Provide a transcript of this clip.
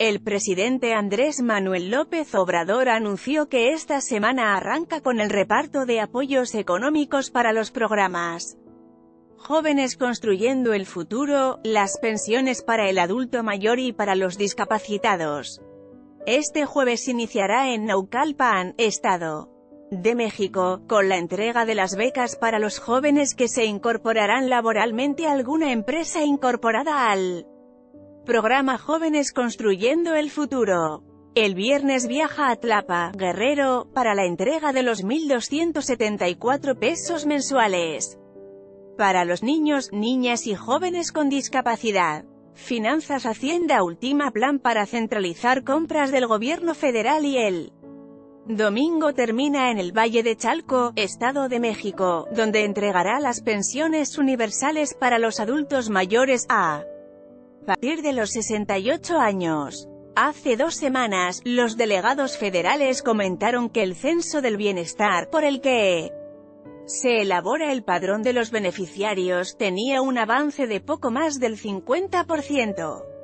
El presidente Andrés Manuel López Obrador anunció que esta semana arranca con el reparto de apoyos económicos para los programas Jóvenes construyendo el futuro, las pensiones para el adulto mayor y para los discapacitados. Este jueves iniciará en Naucalpan, Estado de México, con la entrega de las becas para los jóvenes que se incorporarán laboralmente a alguna empresa incorporada al programa Jóvenes Construyendo el Futuro. El viernes viaja a Tlapa, Guerrero, para la entrega de los 1.274 pesos mensuales para los niños, niñas y jóvenes con discapacidad. Finanzas Hacienda Última plan para centralizar compras del gobierno federal y el domingo termina en el Valle de Chalco, Estado de México, donde entregará las pensiones universales para los adultos mayores a partir de los 68 años. Hace dos semanas, los delegados federales comentaron que el censo del bienestar, por el que se elabora el padrón de los beneficiarios, tenía un avance de poco más del 50%.